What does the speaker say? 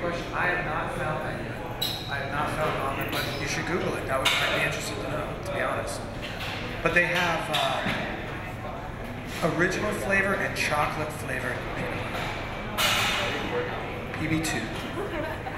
great question. I have not found that yet. I have not found almond, but you should Google it. That would I'd be interested to know, to be honest. But they have uh, original flavor and chocolate flavored. PB2.